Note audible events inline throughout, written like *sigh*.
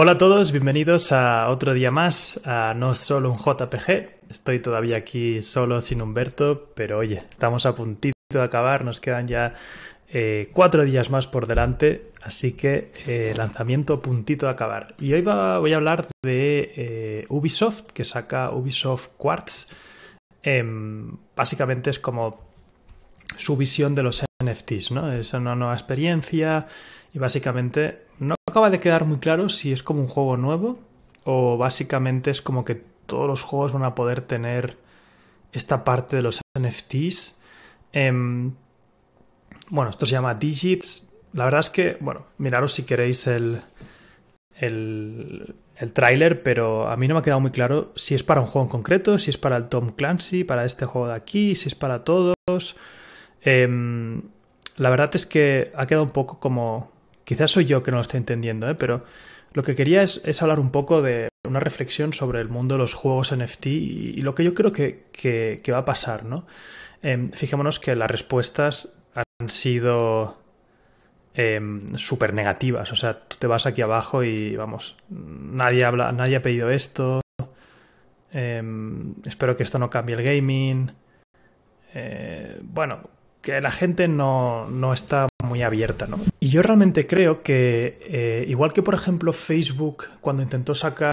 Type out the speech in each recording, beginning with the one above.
Hola a todos, bienvenidos a otro día más, a No Solo un JPG. Estoy todavía aquí solo sin Humberto, pero oye, estamos a puntito de acabar, nos quedan ya eh, cuatro días más por delante, así que eh, lanzamiento puntito de acabar. Y hoy voy a hablar de eh, Ubisoft, que saca Ubisoft Quartz. Em, básicamente es como su visión de los NFTs, ¿no? Es una nueva experiencia y básicamente no acaba de quedar muy claro si es como un juego nuevo o básicamente es como que todos los juegos van a poder tener esta parte de los NFTs. Em, bueno, esto se llama Digits. La verdad es que, bueno, miraros si queréis el, el, el tráiler, pero a mí no me ha quedado muy claro si es para un juego en concreto, si es para el Tom Clancy, para este juego de aquí, si es para todos. Em, la verdad es que ha quedado un poco como Quizás soy yo que no lo estoy entendiendo, ¿eh? pero lo que quería es, hablar un poco de una reflexión sobre el mundo de los juegos NFT y, lo que yo creo que, va a pasar, ¿no? Em, fijémonos que las respuestas han sido em, súper negativas. O sea, tú te vas aquí abajo y vamos, nadie habla, nadie ha pedido esto. Em, espero que esto no cambie el gaming. Eh, bueno, que la gente no, no está muy abierta, ¿no? Y yo realmente creo que, eh, igual que por ejemplo Facebook, cuando intentó sacar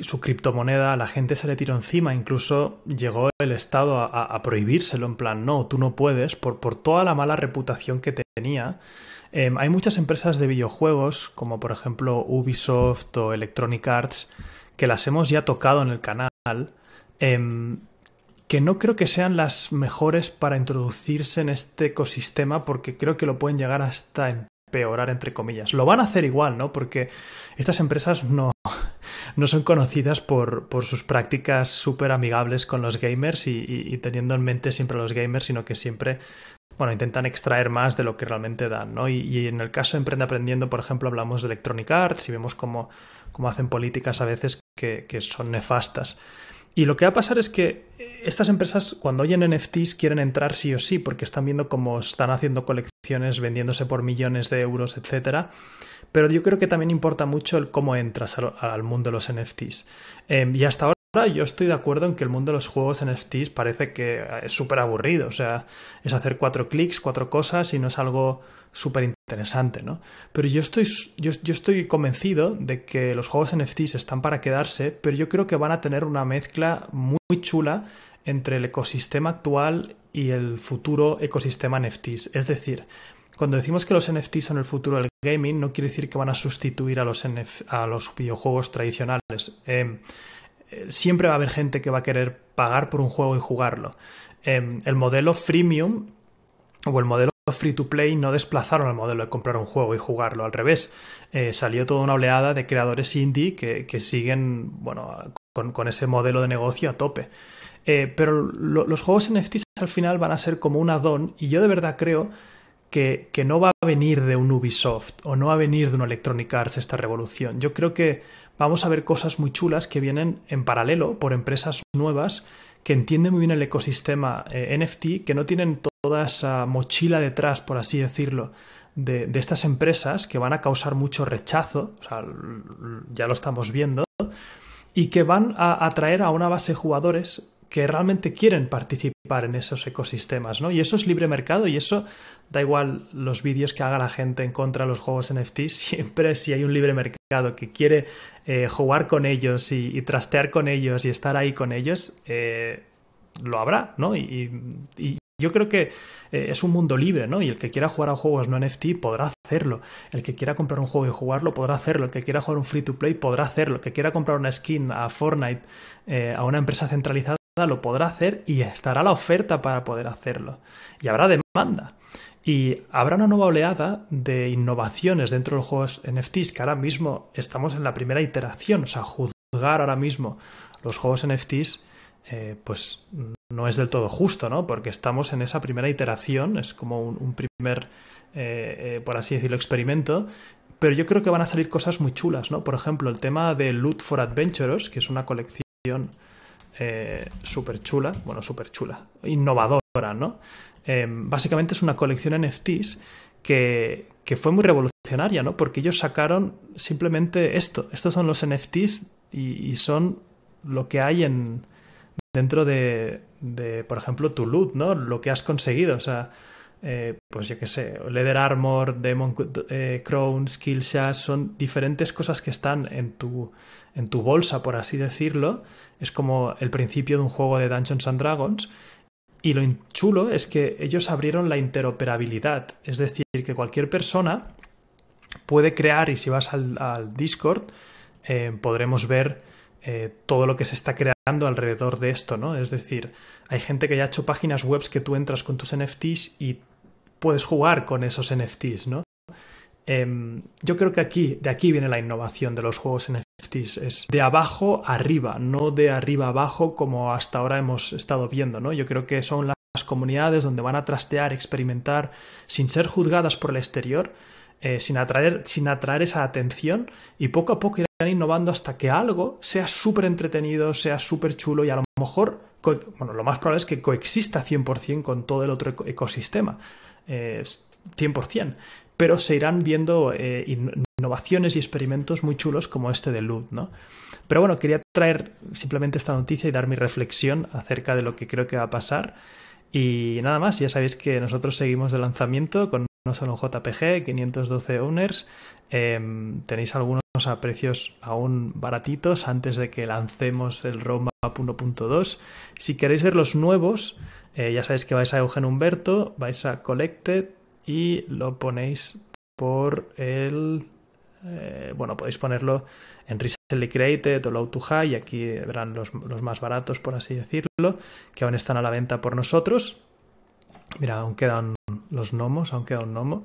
su criptomoneda, la gente se le tiró encima, incluso llegó el Estado a, prohibírselo, en plan, no, tú no puedes, por, por toda la mala reputación que tenía. Em, hay muchas empresas de videojuegos, como por ejemplo Ubisoft o Electronic Arts, que las hemos ya tocado en el canal. Em, que no creo que sean las mejores para introducirse en este ecosistema porque creo que lo pueden llegar hasta empeorar, entre comillas. Lo van a hacer igual, ¿no? Porque estas empresas no, *laughs* no son conocidas por, por sus prácticas súper amigables con los gamers y, teniendo en mente siempre a los gamers, sino que siempre bueno, intentan extraer más de lo que realmente dan, ¿no? Y, en el caso de Emprende Aprendiendo, por ejemplo, hablamos de Electronic Arts y vemos cómo, cómo hacen políticas a veces que, que son nefastas. Y lo que va a pasar es que estas empresas, cuando oyen NFTs, quieren entrar sí o sí, porque están viendo cómo están haciendo colecciones, vendiéndose por millones de euros, etc. Pero yo creo que también importa mucho el cómo entras al, mundo de los NFTs. Em, y hasta ahora yo estoy de acuerdo en que el mundo de los juegos NFTs parece que es súper aburrido. O sea, es hacer cuatro clics, cuatro cosas y no es algo súper interesante, ¿no? Pero yo estoy, yo, estoy convencido de que los juegos NFTs están para quedarse, pero yo creo que van a tener una mezcla muy chula entre el ecosistema actual y el futuro ecosistema NFTs. Es decir, cuando decimos que los NFTs son el futuro del gaming, no quiere decir que van a sustituir a los, a los videojuegos tradicionales. Em, eh, siempre va a haber gente que va a querer pagar por un juego y jugarlo. Em, el modelo freemium o el modelo free to play no desplazaron el modelo de comprar un juego y jugarlo. Al revés, eh, salió toda una oleada de creadores indie que, siguen bueno, con, ese modelo de negocio a tope. Eh, pero los juegos NFTs al final van a ser como un add-on y yo de verdad creo que, que, no va a venir de un Ubisoft o no va a venir de un Electronic Arts esta revolución. Yo creo que vamos a ver cosas muy chulas que vienen en paralelo por empresas nuevas que entienden muy bien el ecosistema eh, NFT, que no tienen toda esa mochila detrás, por así decirlo, de, estas empresas que van a causar mucho rechazo, o sea, ya lo estamos viendo, y que van a atraer a una base de jugadores que realmente quieren participar en esos ecosistemas, ¿no? Y eso es libre mercado y eso da igual los vídeos que haga la gente en contra de los juegos NFT, *laughs* siempre si hay un libre mercado que quiere eh, jugar con ellos y, trastear con ellos y estar ahí con ellos, eh, lo habrá, ¿no? Y, yo creo que eh, es un mundo libre, ¿no? Y el que quiera jugar a juegos no NFT podrá hacerlo. El que quiera comprar un juego y jugarlo podrá hacerlo. El que quiera jugar un free to play podrá hacerlo. El que quiera comprar una skin a Fortnite, a una empresa centralizada, lo podrá hacer y estará la oferta para poder hacerlo. Y habrá demanda. Y habrá una nueva oleada de innovaciones dentro de los juegos NFTs que ahora mismo estamos en la primera iteración. O sea, juzgar ahora mismo los juegos NFTs, eh, pues no es del todo justo, ¿no? Porque estamos en esa primera iteración, es como un, primer, eh, eh, por así decirlo, experimento. Pero yo creo que van a salir cosas muy chulas, ¿no? Por ejemplo, el tema de Loot for Adventurers, que es una colección eh, súper chula, bueno, súper chula, innovadora, ¿no? Em, básicamente es una colección NFTs que, que fue muy revolucionaria, ¿no? Porque ellos sacaron simplemente esto. Estos son los NFTs y, y son lo que hay en dentro de, de, por ejemplo, tu loot, ¿no? Lo que has conseguido. O sea, eh, pues yo qué sé, Leather Armor, Demon eh, Crown, Skillshare, son diferentes cosas que están en tu, en tu bolsa, por así decirlo. Es como el principio de un juego de Dungeons and Dragons. Y lo chulo es que ellos abrieron la interoperabilidad, es decir, que cualquier persona puede crear, y si vas al, Discord, eh, podremos ver eh, todo lo que se está creando alrededor de esto, ¿no? Es decir, hay gente que ya ha hecho páginas web que tú entras con tus NFTs y puedes jugar con esos NFTs, ¿no? Eh, yo creo que aquí, de aquí viene la innovación de los juegos Es de abajo arriba, no de arriba abajo como hasta ahora hemos estado viendo, ¿no? Yo creo que son las comunidades donde van a trastear, experimentar, sin ser juzgadas por el exterior, eh, sin, atraer, sin atraer esa atención y poco a poco irán innovando hasta que algo sea súper entretenido, sea súper chulo y a lo mejor, bueno, lo más probable es que coexista 100% con todo el otro ecosistema, eh, 100%, pero se irán viendo eh, innovaciones y experimentos muy chulos como este de Loot, ¿no? Pero bueno, quería traer simplemente esta noticia y dar mi reflexión acerca de lo que creo que va a pasar. Y nada más, ya sabéis que nosotros seguimos de lanzamiento con no solo JPG, 512 owners. Eh, tenéis algunos a precios aún baratitos antes de que lancemos el roadmap 1.2. Si queréis ver los nuevos, eh, ya sabéis que vais a Eugen Humberto, vais a Collected y lo ponéis por el... Eh, bueno, podéis ponerlo en Recently Created o Low to High y aquí verán los, los más baratos, por así decirlo, que aún están a la venta por nosotros. Mira, aún quedan los gnomos, aún queda un gnomo.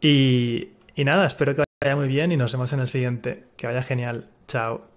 Y, y nada, espero que vaya muy bien y nos vemos en el siguiente. Que vaya genial. Chao.